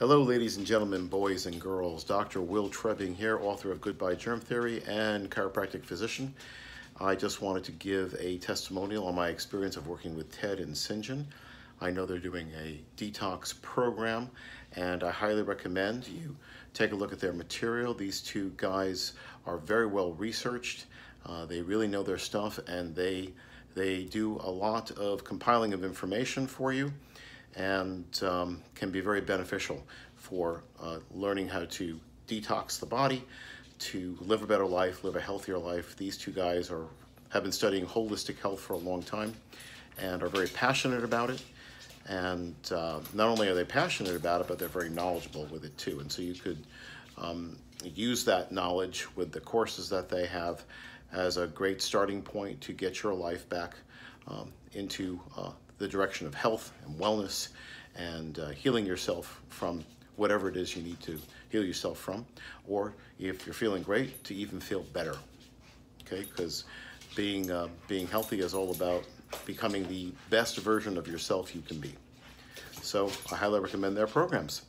Hello, ladies and gentlemen, boys and girls. Dr. Will Trebing here, author of Goodbye Germ Theory and chiropractic physician. I just wanted to give a testimonial on my experience of working with Ted and St. John. I know they're doing a detox program, and I highly recommend you take a look at their material. These two guys are very well researched. Uh, they really know their stuff, and they they do a lot of compiling of information for you and um, can be very beneficial for uh, learning how to detox the body, to live a better life, live a healthier life. These two guys are have been studying holistic health for a long time and are very passionate about it. And uh, not only are they passionate about it, but they're very knowledgeable with it too. And so you could um, use that knowledge with the courses that they have as a great starting point to get your life back um, into uh, the direction of health and wellness and uh, healing yourself from whatever it is you need to heal yourself from, or if you're feeling great, to even feel better. Okay, because being uh, being healthy is all about becoming the best version of yourself you can be. So I highly recommend their programs.